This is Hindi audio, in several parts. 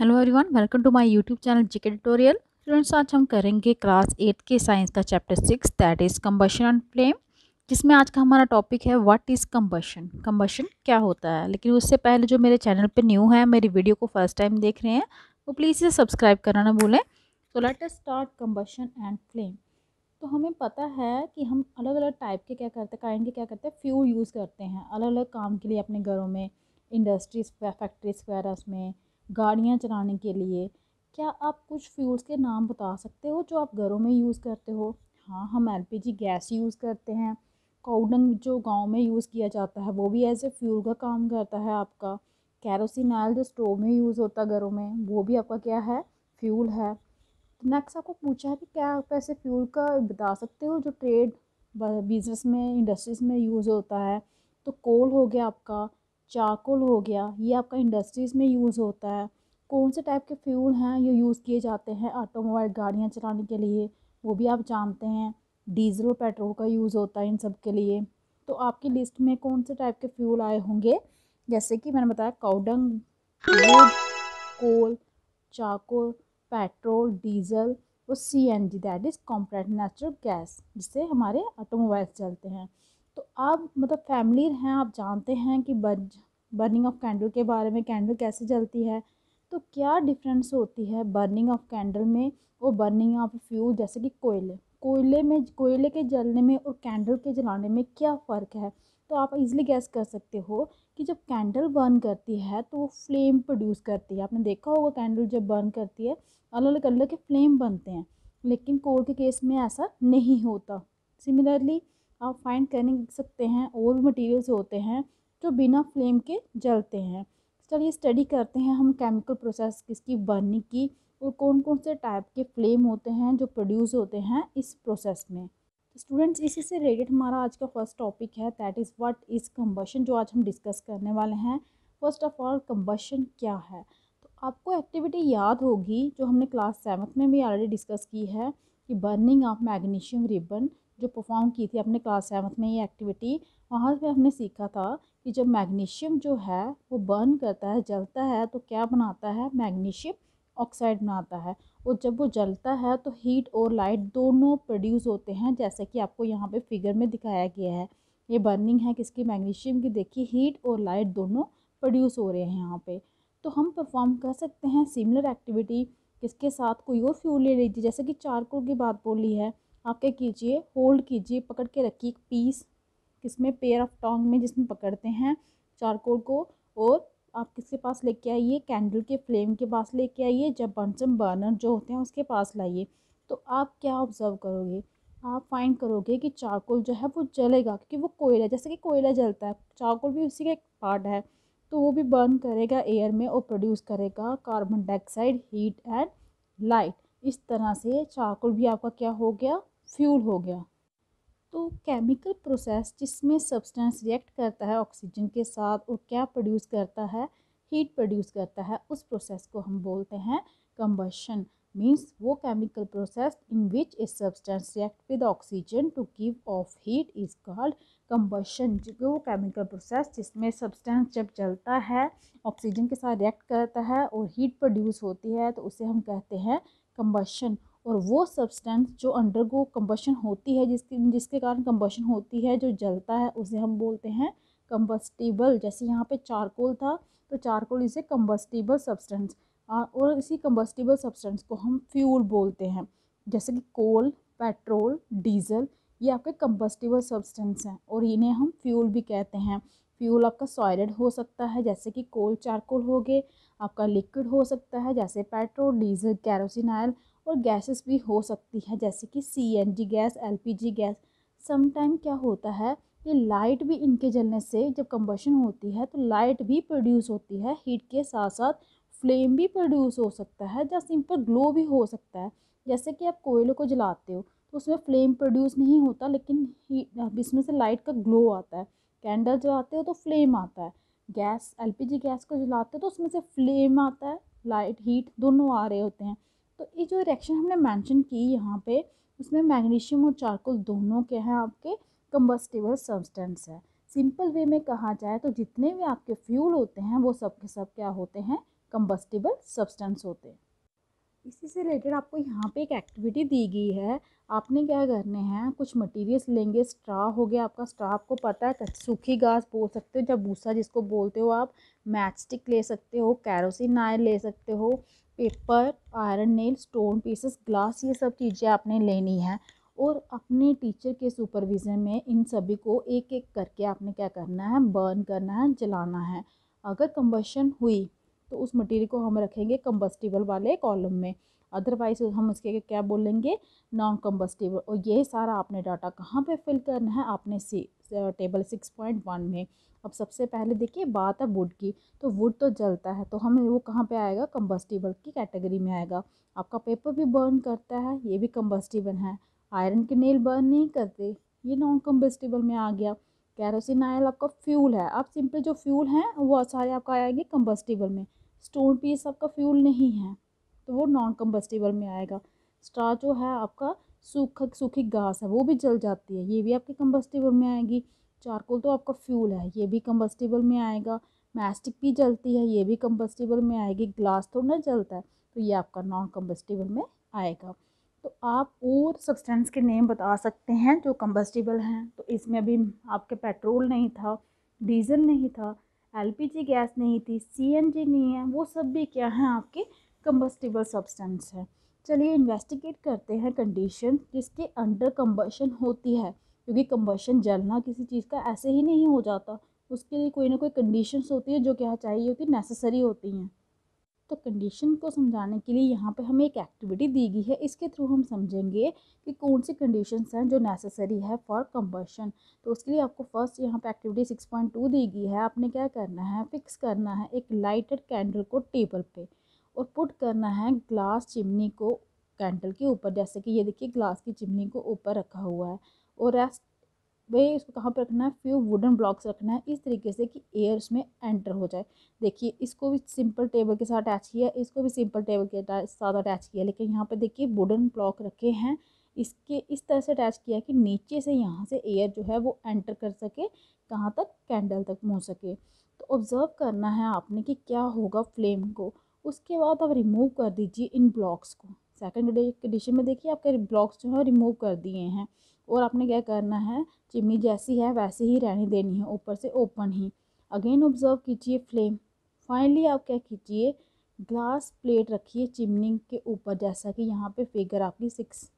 Hello everyone welcome to my YouTube channel GK tutorial students आज हम करेंगे क्लास एट के साइंस का chapter six that is combustion and flame जिसमें आज का हमारा टॉपिक है व्हाट इज़ कम्बशन कम्बशन क्या होता है? लेकिन उससे पहले जो मेरे चैनल पे न्यू है, मेरी वीडियो को फ़र्स्ट टाइम देख रहे हैं वो प्लीज़ इसे सब्सक्राइब करना ना भूलें। तो let us start combustion and flame तो हमें पता है कि हम अलग अलग टाइप के क्या करते हैं काइंड के क्या करते हैं फ्यूल यूज़ करते हैं अलग अलग काम के लिए अपने घरों में। इंडस्ट्रीज़ फैक्ट्रीज वगैरह में गाड़ियाँ चलाने के लिए, क्या आप कुछ फ्यूल्स के नाम बता सकते हो जो आप घरों में यूज़ करते हो? हाँ हम एलपीजी गैस यूज़ करते हैं काउडंग जो गाँव में यूज़ किया जाता है, वो भी एज ए फ्यूल का काम करता है आपका। कैरोसिन ऑयल जो स्टोव में यूज़ होता है घरों में, वो भी आपका क्या है? फ्यूल है। नेक्स्ट आपको पूछा है कि क्या आप ऐसे फ्यूल का बता सकते हो जो ट्रेड बिज़नेस में इंडस्ट्रीज़ में यूज़ होता है? तो कोल हो गया आपका चारकोल हो गया, ये आपका इंडस्ट्रीज़ में यूज़ होता है। कौन से टाइप के फ्यूल हैं ये यूज़ किए जाते हैं ऑटोमोबाइल गाड़ियाँ चलाने के लिए, वो भी आप जानते हैं। डीजल और पेट्रोल का यूज़ होता है इन सब के लिए। तो आपकी लिस्ट में कौन से टाइप के फ्यूल आए होंगे? जैसे कि मैंने बताया, cow dung coal charcoal petrol, diesel और C N G, that is compressed natural gas, जिससे हमारे ऑटोमोबाइल्स चलते हैं। तो आप मतलब फैमिली हैं, आप जानते हैं कि बर्निंग ऑफ़ कैंडल के बारे में कैंडल कैसे जलती है? तो क्या डिफरेंस होती है बर्निंग ऑफ़ कैंडल में और बर्निंग ऑफ़ फ्यूल जैसे कि कोयले कोयले में, कोयले के जलने में और कैंडल के जलाने में क्या फ़र्क है? तो आप इजीली गैस कर सकते हो कि जब कैंडल बर्न करती है तो वो फ्लेम प्रोड्यूस करती है। आपने देखा होगा कैंडल जब बर्न करती है अलग अलग कलर के फ्लेम बनते हैं, लेकिन कोल के केस में ऐसा नहीं होता। सिमिलरली आप फाइंड करने सकते हैं और भी मटेरियल्स होते हैं जो बिना फ्लेम के जलते हैं। चलिए स्टडी करते हैं हम केमिकल प्रोसेस किसकी बर्निंग की और कौन कौन से टाइप के फ्लेम होते हैं जो प्रोड्यूस होते हैं इस प्रोसेस में। स्टूडेंट्स इसी से रिलेटेड हमारा आज का फ़र्स्ट टॉपिक है that is what is combustion जो आज हम डिस्कस करने वाले हैं। फ़र्स्ट ऑफ़ ऑल कम्बशन क्या है? तो आपको एक्टिविटी याद होगी, जो हमने क्लास सेवन्थ में भी ऑलरेडी डिस्कस की है कि बर्निंग ऑफ़ मैग्नीशियम रिबन जो परफॉर्म की थी अपने क्लास सेवन्थ में ये एक्टिविटी वहाँ पे हमने सीखा था कि जब मैग्नीशियम जो है, वो बर्न करता है, जलता है तो क्या बनाता है? मैग्नीशियम ऑक्साइड बनाता है। और जब वो जलता है तो हीट और लाइट दोनों प्रोड्यूस होते हैं, जैसे कि आपको यहाँ पे फिगर में दिखाया गया है। ये बर्निंग है किसकी? मैग्नीशियम की। देखिए हीट और लाइट दोनों प्रोड्यूस हो रहे हैं यहाँ पे। तो हम परफॉर्म कर सकते हैं सिमिलर एक्टिविटी किसके साथ? कोई और फ्यूल ले लीजिए। जैसे कि चारकोल की बात बोली है आप क्या कीजिए होल्ड कीजिए, पकड़ के रखिए एक पीस किसमें पेयर ऑफ़ टोंग में जिसमें पकड़ते हैं चारकोल को और आप किसके पास लेके आइए कैंडल के फ्लेम के पास लेके आइए, जब बंसम बर्नर जो होते हैं उसके पास लाइए। तो आप क्या ऑब्ज़र्व करोगे? आप फाइंड करोगे कि चारकोल जो है वो जलेगा, क्योंकि वो कोयला, जैसे कि कोयला जलता है चारकोल भी उसी का एक पार्ट है। तो वो भी बर्न करेगा एयर में और प्रोड्यूस करेगा carbon dioxide heat and light इस तरह से चारकोल भी आपका क्या हो गया? फ्यूल हो गया। तो केमिकल प्रोसेस जिसमें सब्सटेंस रिएक्ट करता है ऑक्सीजन के साथ और क्या प्रोड्यूस करता है, हीट प्रोड्यूस करता है, उस प्रोसेस को हम बोलते हैं कंबशन। मीन्स वो chemical process in which a substance react with oxygen to give off heat is called combustion. जो वो केमिकल प्रोसेस जिसमें सब्सटेंस जब जलता है, ऑक्सीजन के साथ रिएक्ट करता है और हीट प्रोड्यूस होती है तो उसे हम कहते हैं कंबशन। और वो सब्सटेंस जो अंडरगो कंबशन होती है, जिसके जिसके कारण कंबशन होती है, जो जलता है, उसे हम बोलते हैं कंबस्टिबल जैसे यहाँ पे चारकोल था तो चारकोल इसे कंबस्टिबल सब्सटेंस और इसी कंबस्टिबल सब्सटेंस को हम फ्यूल बोलते हैं। जैसे कि कोल पेट्रोल डीजल ये आपके कंबस्टिबल सब्सटेंस हैं, और इन्हें हम फ्यूल भी कहते हैं। फ्यूल आपका सॉलिड हो सकता है, जैसे कि कोल चारकोल हो गए, आपका लिक्विड हो सकता है, जैसे पेट्रोल डीजल कैरोसिन ऑयल और गैसेस भी हो सकती है, जैसे कि CNG gas LPG gas sometime क्या होता है कि लाइट भी इनके जलने से जब कंबशन होती है तो लाइट भी प्रोड्यूस होती है। हीट के साथ साथ फ्लेम भी प्रोड्यूस हो सकता है, या सिंपल ग्लो भी हो सकता है। जैसे कि आप कोयले को जलाते हो तो उसमें फ्लेम प्रोड्यूस नहीं होता, लेकिन इसमें से लाइट का ग्लो आता है। कैंडल जलाते हो तो फ्लेम आता है। गैस एलपीजी गैस को जलाते हो तो उसमें से फ्लेम आता है। लाइट हीट दोनों आ रहे होते हैं। तो ये जो रिएक्शन हमने मेंशन की यहाँ पे, उसमें मैग्नीशियम और चारकोल दोनों के हैं आपके कंबस्टिबल सब्सटेंस है। सिंपल वे में कहा जाए तो जितने भी आपके फ्यूल होते हैं, वो सब के सब क्या होते हैं? कंबस्टिबल सब्सटेंस होते हैं। इसी से रिलेटेड आपको यहाँ पे एक एक्टिविटी दी गई है। आपने क्या करने हैं? कुछ मटेरियल्स लेंगे। स्ट्रा हो गया आपका। स्ट्रा आपको पता है, सूखी घास बोल सकते हो, जब भूसा जिसको बोलते हो आप मैच स्टिक ले सकते हो कैरोसिन आयर ले सकते हो paper, iron nail, stone pieces, glass, ये सब चीज़ें आपने लेनी है और अपने टीचर के सुपरविज़न में इन सभी को एक एक करके आपने क्या करना है, बर्न करना है, जलाना है। अगर कंबशन हुई तो उस मटेरियल को हम रखेंगे कम्बस्टिबल वाले कॉलम में। अदरवाइज़ हम उसके क्या बोलेंगे? नॉन कम्बस्टिबल और ये सारा आपने डाटा कहाँ पे फिल करना है? आपने see table six point one में। अब सबसे पहले देखिए बात है वुड की। तो वुड तो जलता है तो हमें वो कहाँ पे आएगा? कम्बस्टिबल की कैटेगरी में आएगा। आपका पेपर भी बर्न करता है, ये भी कम्बस्टिबल है। आयरन के नेल बर्न नहीं करते, ये नॉन कम्बस्टिबल में आ गया। कैरोसिन आयल आपका फ्यूल है। आप सिंपल जो फ्यूल हैं, वो सारे आपका आएँगे कम्बस्टिबल में। स्टोन पीस आपका फ्यूल नहीं है तो वो नॉन कम्बस्टिबल में आएगा। स्टार जो है आपका सूखा, सूखी घास है, वो भी जल जाती है। ये भी आपके कम्बस्टिबल में आएगी। चारकोल तो आपका फ्यूल है, ये भी कम्बस्टिबल में आएगा। मैस्टिक भी जलती है, ये भी कम्बस्टिबल में आएगी। ग्लास थोड़ा ना जलता है तो ये आपका नॉन कम्बस्टिबल में आएगा। तो आप और सब्सटेंस के नेम बता सकते हैं जो कम्बस्टिबल हैं। तो इसमें अभी आपके पेट्रोल नहीं था डीजल नहीं था एलपीजी गैस नहीं थी सीएनजी नहीं है, वो सब भी क्या हैं आपके कम्बस्टिबल सब्सटेंस है। चलिए इन्वेस्टिगेट करते हैं कंडीशन जिसके अंडर कम्बशन होती है, क्योंकि कम्बशन जलना किसी चीज़ का ऐसे ही नहीं हो जाता। उसके लिए कोई ना कोई कंडीशंस होती है जो क्या चाहिए होती नेसेसरी होती हैं। तो कंडीशन को समझाने के लिए यहाँ पे हमें एक एक्टिविटी दी गई है। इसके थ्रू हम समझेंगे कि कौन सी कंडीशंस हैं जो नेसेसरी है फॉर कंबर्शन तो उसके लिए आपको फ़र्स्ट यहाँ पे एक्टिविटी सिक्स पॉइंट टू दी गई है। आपने क्या करना है? फिक्स करना है एक लाइटेड कैंडल को टेबल पे और पुट करना है ग्लास चिमनी को कैंडल के ऊपर। जैसे कि ये देखिए ग्लास की चिमनी को ऊपर रखा हुआ है और रेस्ट भाई, इसको कहाँ पर रखना है? फ्यू वुडन ब्लॉक्स रखना है, इस तरीके से कि एयर उसमें एंटर हो जाए। देखिए, इसको भी सिंपल टेबल के साथ अटैच किया, इसको भी सिंपल टेबल के साथ अटैच किया है लेकिन यहाँ पर देखिए वुडन ब्लॉक रखे हैं। इसके, इस तरह से अटैच किया है कि नीचे से यहाँ से एयर जो है वो एंटर कर सके, कहाँ तक? कैंडल तक पहुँच सके। तो ऑब्ज़र्व करना है आपने कि क्या होगा फ्लेम को। उसके बाद आप रिमूव कर दीजिए इन ब्लॉक्स को। सेकेंड कंडीशन में देखिए, आपके ब्लॉक्स जो है रिमूव कर दिए हैं। और आपने क्या करना है? चिमनी जैसी है, वैसे ही रहने देनी है, ऊपर से ओपन ही। अगेन ऑब्ज़र्व कीजिए फ्लेम फाइनली आप क्या कीजिए? ग्लास प्लेट रखिए चिमनी के ऊपर, जैसा कि यहाँ पे फिगर आपकी सिक्स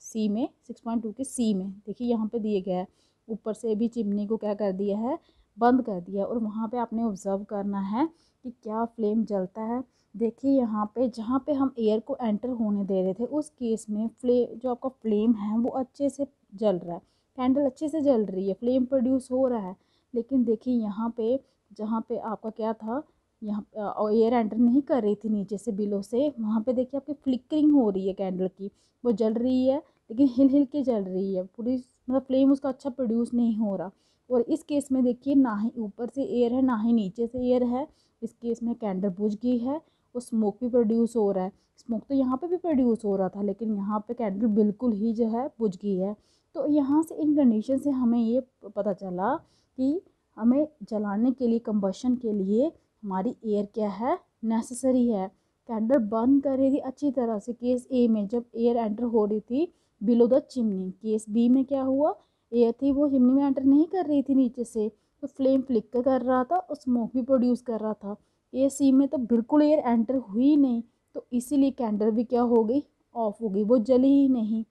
सी में सिक्स पॉइंट टू के सी में। देखिए यहाँ पे दिए गया है। ऊपर से भी चिमनी को क्या कर दिया है? बंद कर दिया और वहाँ पे आपने ऑब्ज़र्व करना है कि क्या फ्लेम जलता है। देखिए यहाँ पे, जहाँ पे हम एयर को एंटर होने दे रहे थे, उस केस में फ्ले जो आपका फ्लेम है, वो अच्छे से जल रहा है। कैंडल अच्छे से जल रही है फ्लेम प्रोड्यूस हो रहा है। लेकिन देखिए यहाँ पे, जहाँ पे आपका क्या था, यहाँ एयर एंटर नहीं कर रही थी नीचे से बिलो से, वहाँ पे देखिए आपकी फ्लिकरिंग हो रही है कैंडल की। वो जल रही है, लेकिन हिल हिल के जल रही है। पूरी मतलब फ्लेम उसका अच्छा प्रोड्यूस नहीं हो रहा। और इस केस में देखिए, ना ही ऊपर से एयर है, ना ही नीचे से एयर है। इस केस में कैंडल बुझ गई है, और स्मोक भी प्रोड्यूस हो रहा है। स्मोक तो यहाँ पे भी प्रोड्यूस हो रहा था, लेकिन यहाँ पे कैंडल बिल्कुल ही जो है बुझ गई है। तो यहाँ से इन कंडीशन से हमें ये पता चला कि हमें जलाने के लिए कंबशन के लिए हमारी एयर क्या है? नेसेसरी है। कैंडल बंद कर रही थी अच्छी तरह से। केस ए में जब एयर एंटर हो रही थी below the chimney case B में क्या हुआ? एयर थी वो चिमनी में एंटर नहीं कर रही थी नीचे से। तो फ्लेम फ्लिक कर रहा था और स्मोक भी प्रोड्यूस कर रहा था। ए सी में तो बिल्कुल एयर एंटर हुई नहीं। तो इसीलिए कैंडल भी क्या हो गई? ऑफ़ हो गई। वो जली ही नहीं।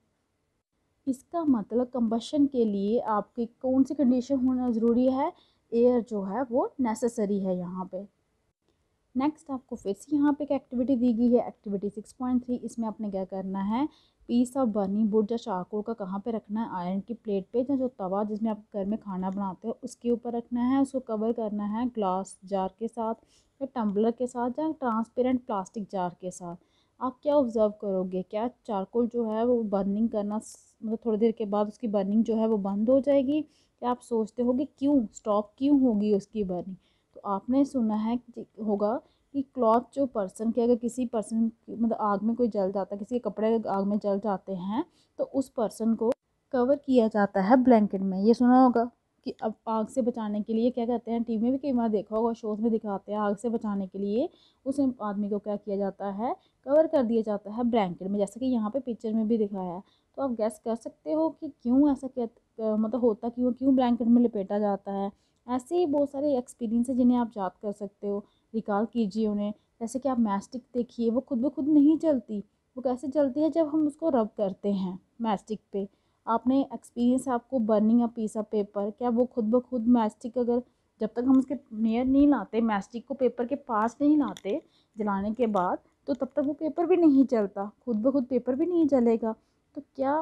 इसका मतलब कंबशन के लिए आपकी कौन सी कंडीशन होना ज़रूरी है? एयर जो है वो नेसेसरी है यहाँ पे। नेक्स्ट आपको फिर से यहाँ पे एक एक्टिविटी दी गई है एक्टिविटी सिक्स पॉइंट थ्री इसमें आपने क्या करना है? पीस ऑफ़ बर्निंग वुड या चारकोल का कहाँ पे रखना है? आयरन की प्लेट पे या जो तवा जिसमें आप घर में खाना बनाते हो, उसके ऊपर रखना है। उसको कवर करना है ग्लास जार के साथ या टम्बलर के साथ या ट्रांसपेरेंट प्लास्टिक जार के साथ। आप क्या ऑब्ज़र्व करोगे? क्या चारकोल जो है वो बर्निंग करना मतलब थोड़ी देर के बाद उसकी बर्निंग जो है वो बंद हो जाएगी? क्या आप सोचते होगे क्यों? स्टॉप क्यों होगी उसकी बर्निंग तो आपने सुना है होगा कि क्लॉथ जो पर्सन के, अगर किसी पर्सन मतलब आग में कोई जल जाता है, किसी के कपड़े आग में जल जाते हैं तो उस पर्सन को कवर किया जाता है ब्लैंकेट में। ये सुना होगा? कि अब आग से बचाने के लिए क्या कहते हैं, टीवी में भी कई बार देखा होगा, शोज़ में दिखाते हैं आग से बचाने के लिए, उस आदमी को क्या किया जाता है, कवर कर दिया जाता है ब्लैंकेट में, जैसे कि यहाँ पे पिक्चर में भी दिखाया है। तो आप गैस कर सकते हो कि क्यों ऐसा क्या मतलब होता क्यों क्यों ब्लैंकेट में लपेटा जाता है? ऐसे ही बहुत सारे एक्सपीरियंस है जिन्हें आप याद कर सकते हो। रिकॉल कीजिए उन्हें। जैसे कि आप मैस्टिक देखिए, वो खुद ब खुद नहीं चलती वो कैसे चलती है जब हम उसको रब करते हैं मैस्टिक पे? आपने एक्सपीरियंस आपको burning a piece of paper क्या वो खुद ब खुद मैस्टिक अगर जब तक हम उसके नियर नहीं लाते मैस्टिक को पेपर के पास नहीं लाते जलाने के बाद तो तब तक वो पेपर भी नहीं चलता खुद ब खुद पेपर भी नहीं जलेगा। तो क्या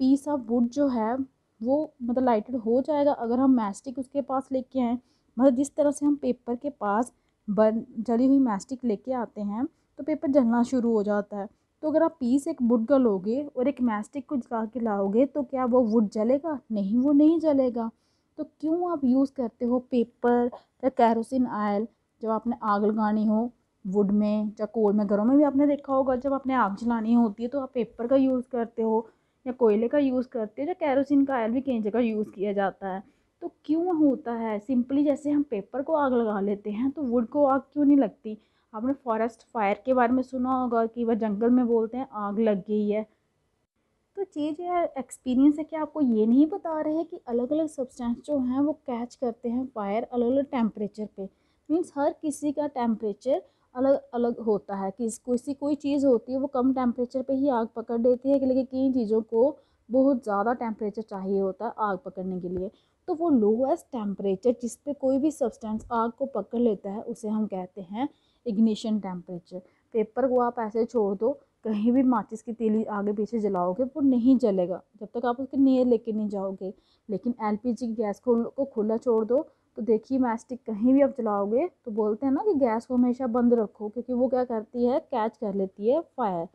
पीस ऑफ़ वुड जो है वो मतलब लाइटेड हो जाएगा अगर हम मैस्टिक उसके पास लेके आएँ? मतलब जिस तरह से हम पेपर के पास बर्न जली हुई मैस्टिक लेके आते हैं तो पेपर जलना शुरू हो जाता है। तो अगर आप पीस एक वुड का लोगे और एक मैस्टिक को जला के लाओगे तो क्या वो वुड जलेगा? नहीं, वो नहीं जलेगा। तो क्यों आप यूज़ करते हो पेपर या कैरोसिन आयल जब आपने आग लगानी हो वुड में या कोल में? घरों में भी आपने देखा होगा, जब आपने आग जलानी होती है तो आप पेपर का यूज़ करते हो या कोयले का यूज़ करते हो या कैरोसिन का आयल भी कई जगह यूज़ किया जाता है। तो क्यों होता है? सिंपली जैसे हम पेपर को आग लगा लेते हैं तो वुड को आग क्यों नहीं लगती? आपने फॉरेस्ट फायर के बारे में सुना होगा कि वह जंगल में बोलते हैं, आग लग गई है। तो चीज़ या एक्सपीरियंस है कि आपको ये नहीं बता रहे हैं कि अलग अलग सब्सटेंस जो हैं, वो कैच करते हैं फायर अलग अलग टेम्परेचर पे। मीन्स हर किसी का टेम्परेचर अलग अलग होता है। कि किसी, कोई चीज़ होती है, वो कम टेम्परेचर पे ही आग पकड़ देती है, लेकिन कई चीज़ों को बहुत ज़्यादा टेम्परेचर चाहिए होता है आग पकड़ने के लिए। तो वो लोएस्ट टेम्परेचर जिस पे कोई भी सब्सटेंस आग को पकड़ लेता है, उसे हम कहते हैं इग्निशन टेम्परेचर। पेपर को आप ऐसे छोड़ दो कहीं भी माचिस की तीली आगे पीछे जलाओगे वो नहीं जलेगा। जब तक आप उसके नियर लेके नहीं जाओगे। लेकिन एलपीजी गैस को, को खुला छोड़ दो तो देखिए मैस्टिक कहीं भी आप जलाओगे तो बोलते हैं ना कि गैस को हमेशा बंद रखो क्योंकि वो क्या करती है कैच कर लेती है फायर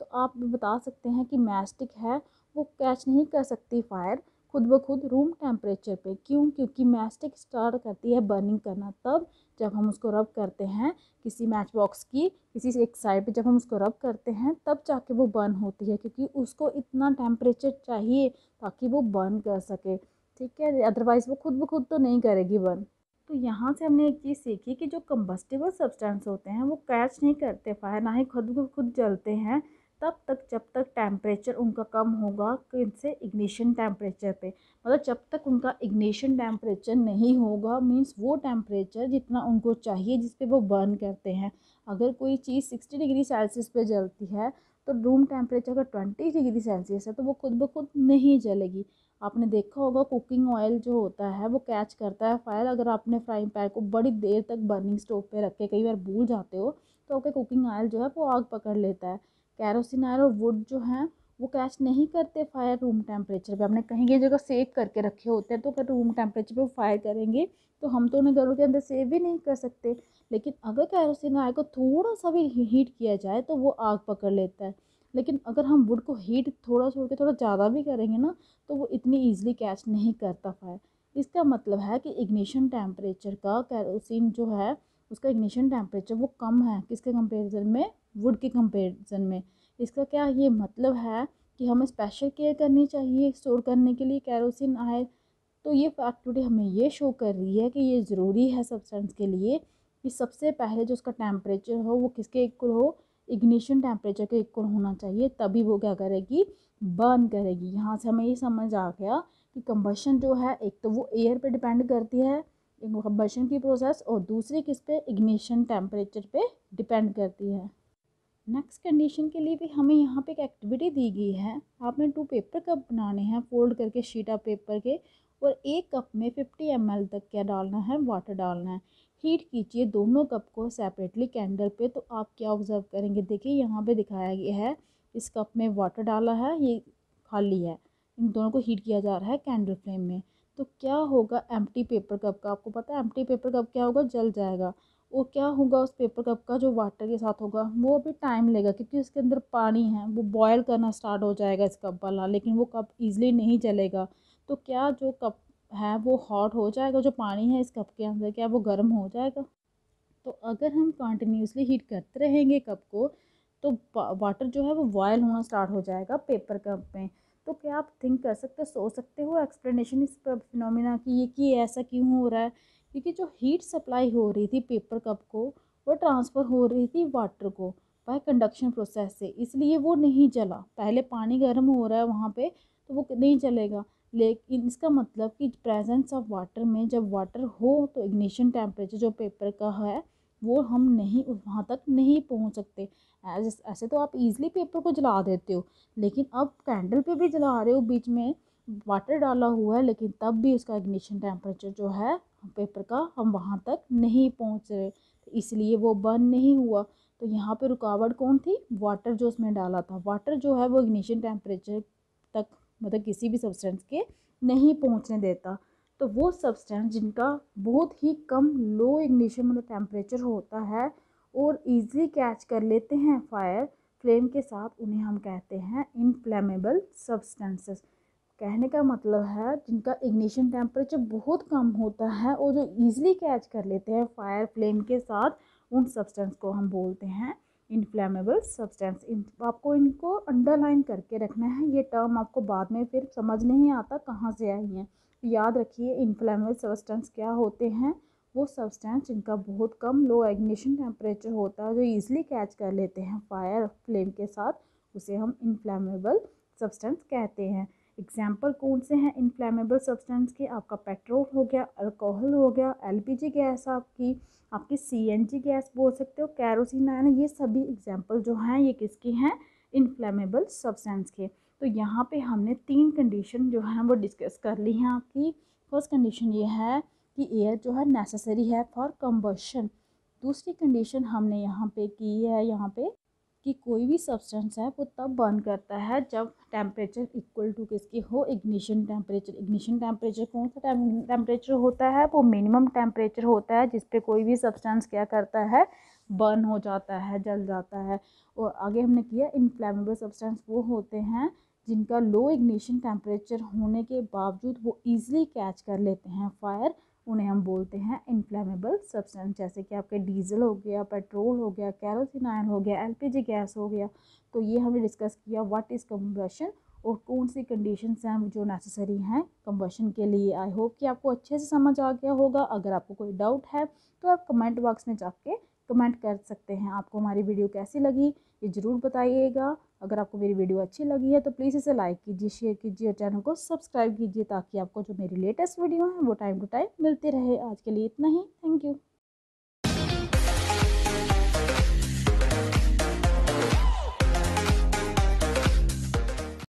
तो आप बता सकते हैं कि मैस्टिक है वो कैच नहीं कर सकती फायर खुद ब खुद रूम टेम्परेचर पे। क्यों? क्योंकि मैस्टिक स्टार्ट करती है बर्निंग करना तब जब हम उसको रब करते हैं किसी मैच बॉक्स की, किसी एक साइड पे जब हम उसको रब करते हैं तब जाके वो बर्न होती है क्योंकि उसको इतना टेम्परेचर चाहिए ताकि वो बर्न कर सके। ठीक है? अदरवाइज़ वो खुद ब खुद तो नहीं करेगी बर्न। तो यहाँ से हमने एक चीज़ सीखी कि जो कम्बस्टेबल सब्सटेंस होते हैं वो कैच नहीं करते, फायर ना ही खुद ब खुद जलते हैं। तब तक, जब तक टेम्परेचर उनका कम होगा किनसे इग्निशन टेम्परेचर पे। मतलब जब तक उनका इग्निशन टेम्परेचर नहीं होगा मींस वो टेम्परेचर जितना उनको चाहिए, जिस पे वो बर्न करते हैं। अगर कोई चीज़ सिक्सटी डिग्री सेल्सियस पे जलती है तो रूम टेम्परेचर अगर ट्वेंटी डिग्री सेल्सियस है तो वो खुद ब खुद नहीं जलेगी। आपने देखा होगा कुकिंग ऑयल जो होता है, वो कैच करता है फायर अगर आपने फ्राइंग पैन को बड़ी देर तक बर्निंग स्टोव पे रख के कई बार भूल जाते हो तो आपके कुकिंग ऑयल जो है वो आग पकड़ लेता है। कैरोसिन ऑयल और वुड जो है, वो कैच नहीं करते फायर रूम टेम्परेचर पे। आपने कहीं की जगह सेव करके रखे होते हैं तो अगर रूम टेम्परेचर पे वो फायर करेंगे तो हम तो उन्हें घरों के अंदर सेव भी नहीं कर सकते। लेकिन अगर कैरोसिन ऑयल को थोड़ा सा भी हीट किया जाए तो वो आग पकड़ लेता है। लेकिन अगर हम वुड को हीट थोड़ा छोड़ के थोड़ा ज़्यादा भी करेंगे ना तो वो इतनी ईजिली कैच नहीं करता फायर। इसका मतलब है कि इग्निशन टेम्परेचर का कैरोसिन जो है उसका इग्निशन टेम्परेचर वो कम है, किसके कंपेरिजन में? वुड के कंपेरिजन में। इसका क्या ये मतलब है कि हमें स्पेशल केयर करनी चाहिए स्टोर करने के लिए कैरोसिन आयल तो ये फैक्टिविटी हमें ये शो कर रही है कि ये ज़रूरी है सब्सटेंस के लिए कि सबसे पहले जो उसका टेम्परेचर हो, वो किसके इक्वल हो? इग्निशन टेम्परेचर के इक्वल होना चाहिए, तभी वो क्या करेगी? बर्न करेगी। यहाँ से हमें ये समझ आ गया कि कंबशन जो है, एक तो वो एयर पे डिपेंड करती है कंबशन की प्रोसेस और दूसरी किस पे? इग्निशन टेम्परेचर पे डिपेंड करती है। नेक्स्ट कंडीशन के लिए भी हमें यहाँ पे एक एक्टिविटी दी गई है। आपने टू पेपर कप बनाने हैं फोल्ड करके शीट ऑफ़ पेपर के और एक कप में फिफ्टी एम तक क्या डालना है? वाटर डालना है। हीट कीजिए दोनों कप को सेपरेटली कैंडल पे तो आप क्या ऑब्ज़र्व करेंगे? देखिए, यहाँ पे दिखाया गया है, इस कप में वाटर डाला है, ये खाली है। इन दोनों को हीट किया जा रहा है कैंडल फ्लेम में। तो क्या होगा एम्प्टी पेपर कप का? आपको पता है एम्प्टी पेपर कप क्या होगा? जल जाएगा। वो क्या होगा उस पेपर कप का? जो वाटर के साथ होगा। वो अभी टाइम लेगा क्योंकि उसके अंदर पानी है। वो बॉयल करना स्टार्ट हो जाएगा इस कप वाला, लेकिन वो कप ईजिली नहीं जलेगा। तो क्या जो कप है वो हॉट हो जाएगा? जो पानी है इस कप के अंदर, क्या वो गर्म हो जाएगा? तो अगर हम कंटिन्यूसली हीट करते रहेंगे कप को तो वाटर जो है वो बॉयल होना स्टार्ट हो जाएगा पेपर कप में। तो क्या आप थिंक कर सकते हो, सोच सकते हो एक्सप्लेनेशन इस फिनोमिना की, ये कि ऐसा क्यों हो रहा है? क्योंकि जो हीट सप्लाई हो रही थी पेपर कप को, वो ट्रांसफ़र हो रही थी वाटर को बाय कंडक्शन प्रोसेस से, इसलिए वो नहीं चला पहले पानी गर्म हो रहा है वहाँ पे तो वो नहीं चलेगा लेकिन इसका मतलब कि प्रेजेंस ऑफ़ वाटर में जब वाटर हो तो इग्निशन टेम्परेचर जो पेपर का है वो हम नहीं, वहाँ तक नहीं पहुँच सकते। ऐसे तो आप इजीली पेपर को जला देते हो, लेकिन अब कैंडल पे भी जला रहे हो, बीच में वाटर डाला हुआ है, लेकिन तब भी उसका इग्निशन टेम्परेचर जो है पेपर का, हम वहाँ तक नहीं पहुँच रहे। इसलिए वो बर्न नहीं हुआ। तो यहाँ पे रुकावट कौन थी? वाटर जो उसमें डाला था। वाटर जो है वो इग्निशन टेम्परेचर तक मतलब किसी भी सब्सटेंस के नहीं पहुँचने देता। तो वो सब्सटेंस जिनका बहुत ही कम लो इग्निशन मतलब टेम्परेचर होता है और इजीली कैच कर लेते हैं फायर फ्लेम के साथ उन्हें हम कहते हैं इनफ्लेमेबल सब्सटेंसेस कहने का मतलब है जिनका इग्निशन टेम्परेचर बहुत कम होता है और जो इजीली कैच कर लेते हैं फायर फ्लेम के साथ, उन सब्सटेंस को हम बोलते हैं इनफ्लेमेबल सब्सटेंस इन, आपको इनको अंडरलाइन करके रखना है। ये टर्म आपको बाद में फिर समझ नहीं आता कहाँ से आई हैं। याद रखिए इनफ्लेमेबल सब्सटेंस क्या होते हैं? वो सब्सटेंस जिनका बहुत कम लो एग्निशन टेम्परेचर होता है, जो ईज़िली कैच कर लेते हैं फायर फ्लेम के साथ, उसे हम इनफ्लेमेबल सब्सटेंस कहते हैं। एग्ज़ाम्पल कौन से हैं इनफ्लेमेबल सब्सटेंस के? आपका पेट्रोल हो गया अल्कोहल हो गया एलपीजी गैस आपकी आपकी सीएनजी गैस बोल सकते हो कैरोसिन ये सभी एग्ज़ाम्पल जो हैं, ये किसके हैं? इनफ्लेमेबल सब्सटेंस के। तो यहाँ पे हमने तीन कंडीशन जो हैं वो डिस्कस कर ली हैं आपकी। फ़र्स्ट कंडीशन ये है कि एयर जो है नेसेसरी है फॉर कम्बशन दूसरी कंडीशन हमने यहाँ पे की है, यहाँ पे कि कोई भी सब्सटेंस है, वो तब बर्न करता है जब टेम्परेचर इक्वल टू किसकी हो इग्निशन टेम्परेचर इग्निशन टेम्परेचर कौन सा टेम्परेचर होता है? वो मिनिमम टेम्परेचर होता है, जिस पे कोई भी सब्सटेंस क्या करता है बर्न हो जाता है, जल जाता है। और आगे हमने किया इनफ्लेमेबल सब्सटेंस वो होते हैं जिनका लो इग्निशन टेम्परेचर होने के बावजूद वो ईज़िली कैच कर लेते हैं फायर उन्हें हम बोलते हैं इनफ्लेमेबल सब्सटेंस जैसे कि आपके डीजल हो गया पेट्रोल हो गया कैरोसिन आयन हो गया एलपीजी गैस हो गया। तो ये हमने डिस्कस किया व्हाट इज़ कम्बशन और कौन सी कंडीशंस हैं जो नेसेसरी हैं कम्बशन के लिए। आई होप कि आपको अच्छे से समझ आ गया होगा। अगर आपको कोई डाउट है तो आप कमेंट बॉक्स में जाके कमेंट कर सकते हैं। आपको हमारी वीडियो कैसी लगी, ये ज़रूर बताइएगा। अगर आपको मेरी वीडियो अच्छी लगी है तो प्लीज़ इसे लाइक कीजिए शेयर कीजिए और चैनल को सब्सक्राइब कीजिए ताकि आपको जो मेरी लेटेस्ट वीडियो हैं, वो टाइम टू टाइम मिलती रहे। आज के लिए इतना ही। Thank you